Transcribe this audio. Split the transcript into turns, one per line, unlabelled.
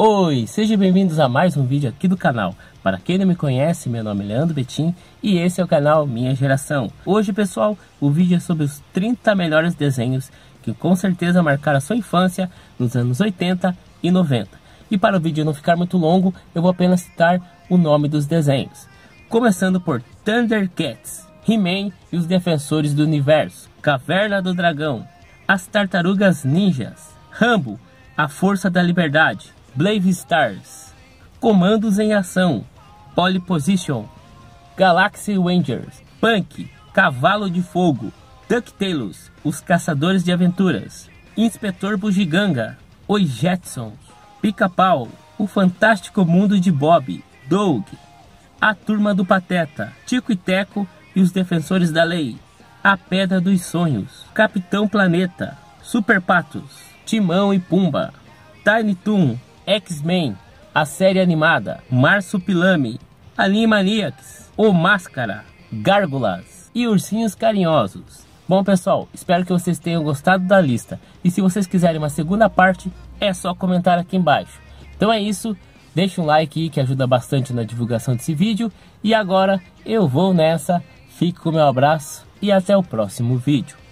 Oi, sejam bem-vindos a mais um vídeo aqui do canal. Para quem não me conhece, meu nome é Leandro Betim e esse é o canal Minha Geração. Hoje, pessoal, o vídeo é sobre os 30 melhores desenhos que com certeza marcaram a sua infância nos anos 80 e 90. E para o vídeo não ficar muito longo, eu vou apenas citar o nome dos desenhos. Começando por Thundercats, He-Man e os Defensores do Universo, Caverna do Dragão, As Tartarugas Ninjas, Rambo, A Força da Liberdade, Blave Stars, Comandos em Ação, Pole Position, Galaxy Rangers, Punk, Cavalo de Fogo, DuckTales, Os Caçadores de Aventuras, Inspetor Bugiganga, Os Jetsons, Pica-Pau, O Fantástico Mundo de Bob, Doug, A Turma do Pateta, Tico e Teco e os Defensores da Lei, A Pedra dos Sonhos, Capitão Planeta, Super Patos, Timão e Pumba, Tiny Toon, X-Men, a série animada, Marsupilame, Animaniacs, O Máscara, Gárgulas e Ursinhos Carinhosos. Bom pessoal, espero que vocês tenham gostado da lista e se vocês quiserem uma segunda parte, é só comentar aqui embaixo. Então é isso, deixa um like que ajuda bastante na divulgação desse vídeo e agora eu vou nessa, fique com o meu abraço e até o próximo vídeo.